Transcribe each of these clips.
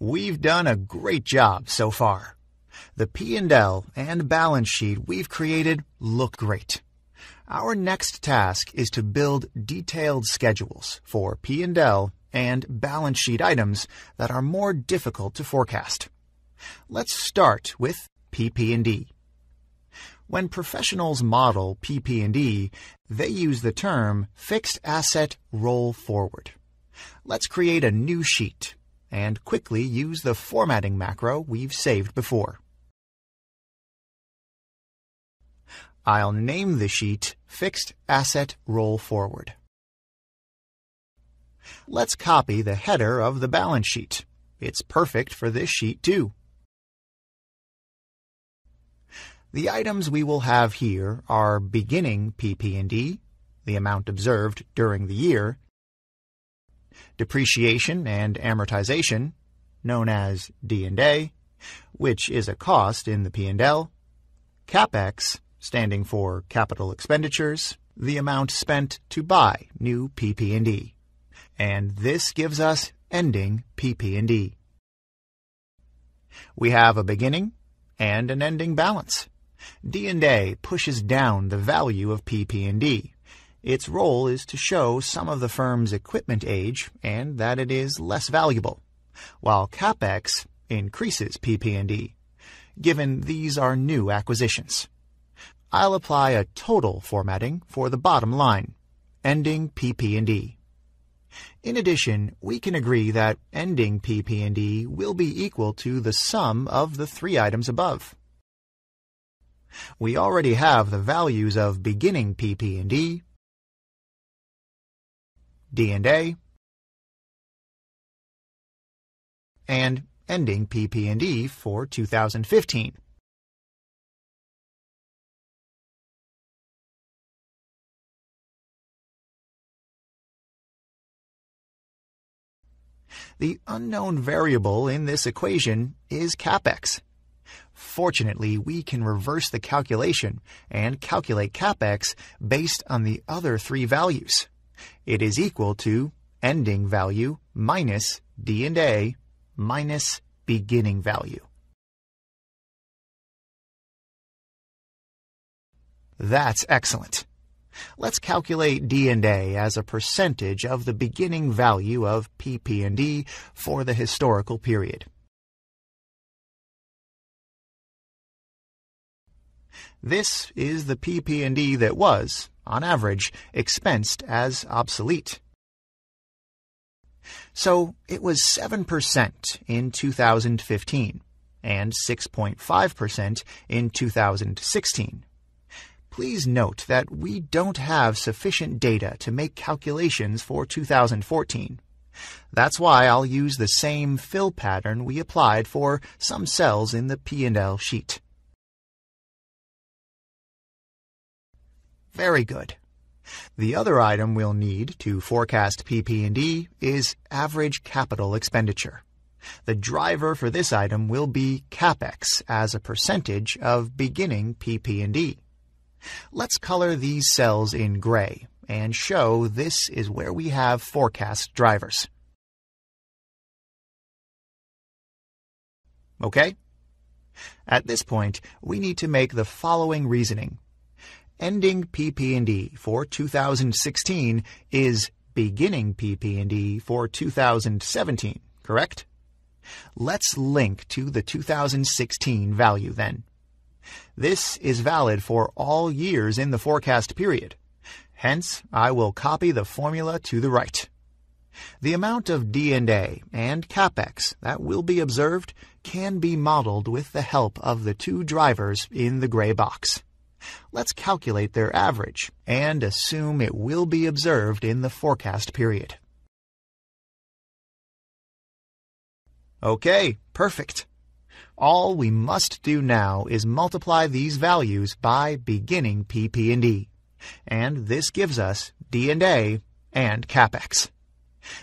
We've done a great job so far. The P&L and balance sheet we've created look great. Our next task is to build detailed schedules for P&L and balance sheet items that are more difficult to forecast. Let's start with PP&E. When professionals model PP&E, they use the term fixed asset roll forward. Let's create a new sheet and quickly use the formatting macro we've saved before. I'll name the sheet Fixed Asset Roll Forward. Let's copy the header of the balance sheet. It's perfect for this sheet too. The items we will have here are beginning PP&E, the amount observed during the year, depreciation and amortization, known as D&A, which is a cost in the P&L, CapEx, standing for capital expenditures, the amount spent to buy new PP&E. And this gives us ending PP&E. We have a beginning and an ending balance. D&A pushes down the value of PP&E. Its role is to show some of the firm's equipment age and that it is less valuable, while CapEx increases PP&E, given these are new acquisitions. I'll apply a total formatting for the bottom line, ending PP&E. In addition, we can agree that ending PP&E will be equal to the sum of the three items above we already have the values of beginning PP&E, D&A, and ending PP&E for 2015. The unknown variable in this equation is CapEx. Fortunately, we can reverse the calculation and calculate CapEx based on the other three values. It is equal to ending value minus D&A minus beginning value. That's excellent. Let's calculate D&A as a percentage of the beginning value of PP&E for the historical period. This is the PP&E that was, on average, expensed as obsolete. So it was 7% in 2015 and 6.5% in 2016. Please note that we don't have sufficient data to make calculations for 2014. That's why I'll use the same fill pattern we applied for some cells in the P&L sheet. Very good. The other item we'll need to forecast PP&E is average capital expenditure. The driver for this item will be CapEx as a percentage of beginning PP&E. Let's color these cells in gray and show this is where we have forecast drivers. Okay? At this point, we need to make the following reasoning ending PP&E for 2016 is beginning PP&E for 2017, correct? Let's link to the 2016 value then. This is valid for all years in the forecast period. Hence, I will copy the formula to the right. The amount of D&A and CapEx that will be observed can be modeled with the help of the two drivers in the gray box. Let's calculate their average and assume it will be observed in the forecast period. Okay, perfect. All we must do now is multiply these values by beginning PP&E, and this gives us D&A and CapEx.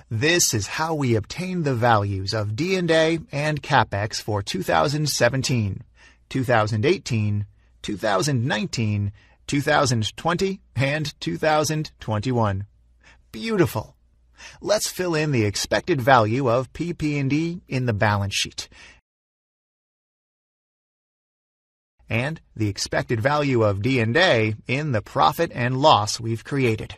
This is how we obtain the values of D&A and CapEx for 2017, 2018, 2019, 2020, and 2021. Beautiful. Let's fill in the expected value of PP&E in the balance sheet. And the expected value of D&A in the profit and loss we've created.